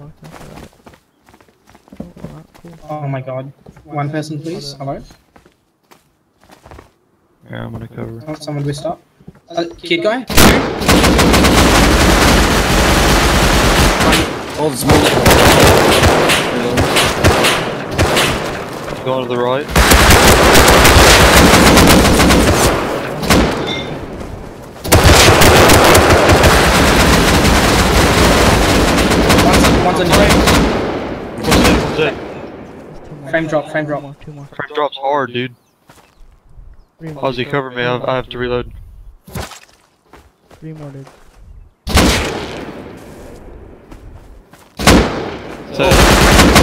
walked out that. Oh, alright, cool. Oh my god. One person, please. Hello. Yeah, I'm gonna cover. Oh, someone we stop. Uh, kid guy. Oh, there's multiple. Reload. Going to the right. One's, one's on your right. What's it? What's it? There's two more. Frame drop, frame Two drop. more, two more. Frame drops hard, dude. Three more. Ozzy, cover me. I I have to reload. Three more, dude. Set.